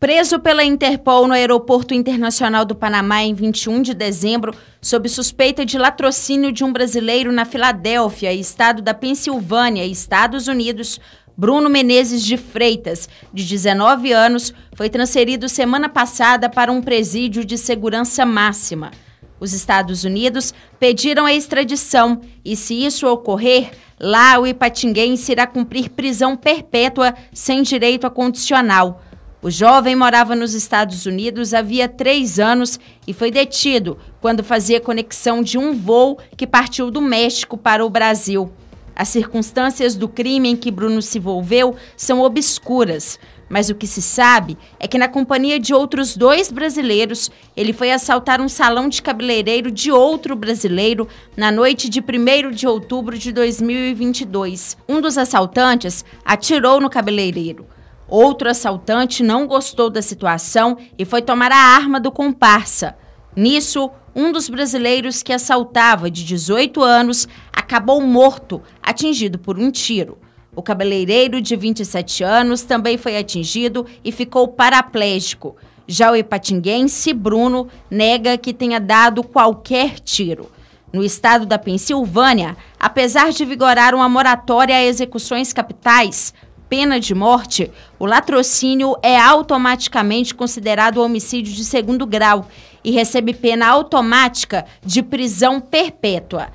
Preso pela Interpol no Aeroporto Internacional do Panamá em 21 de dezembro, sob suspeita de latrocínio de um brasileiro na Filadélfia, estado da Pensilvânia, Estados Unidos, Bruno Menezes de Freitas, de 19 anos, foi transferido semana passada para um presídio de segurança máxima. Os Estados Unidos pediram a extradição e, se isso ocorrer, lá o ipatinguense irá cumprir prisão perpétua sem direito a condicional. O jovem morava nos Estados Unidos havia três anos e foi detido quando fazia conexão de um voo que partiu do México para o Brasil. As circunstâncias do crime em que Bruno se envolveu são obscuras, mas o que se sabe é que, na companhia de outros dois brasileiros, ele foi assaltar um salão de cabeleireiro de outro brasileiro na noite de 1 de outubro de 2022. Um dos assaltantes atirou no cabeleireiro. Outro assaltante não gostou da situação e foi tomar a arma do comparsa. Nisso, um dos brasileiros que assaltava, de 18 anos, acabou morto, atingido por um tiro. O cabeleireiro, de 27 anos, também foi atingido e ficou paraplégico. Já o ipatinguense Bruno nega que tenha dado qualquer tiro. No estado da Pensilvânia, apesar de vigorar uma moratória a execuções capitais, pena de morte, o latrocínio é automaticamente considerado homicídio de segundo grau e recebe pena automática de prisão perpétua.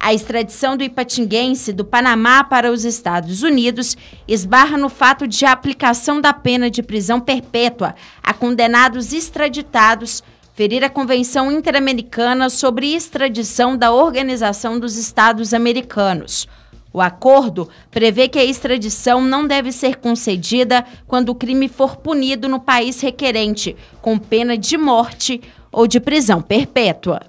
A extradição do ipatinguense do Panamá para os Estados Unidos esbarra no fato de a aplicação da pena de prisão perpétua a condenados extraditados ferir a Convenção Interamericana sobre Extradição da Organização dos Estados Americanos. O acordo prevê que a extradição não deve ser concedida quando o crime for punido no país requerente, com pena de morte ou de prisão perpétua.